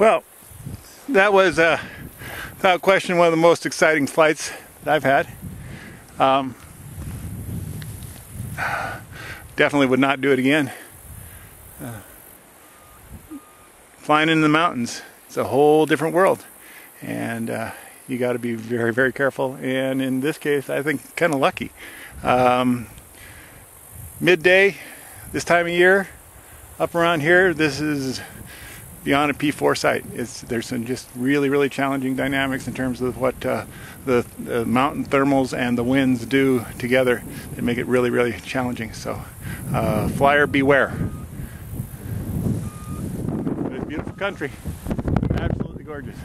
Well, that was uh, without question one of the most exciting flights that I've had. Um, definitely would not do it again. Uh, flying in the mountains, it's a whole different world. And uh, you got to be very, very careful. And in this case, I think kind of lucky. Um, midday, this time of year, up around here, this is beyond a P4 site. It's, there's some just really, really challenging dynamics in terms of what uh, the, the, mountain thermals and the winds do together that make it really, really challenging. So, uh, flyer beware. It's beautiful country, absolutely gorgeous.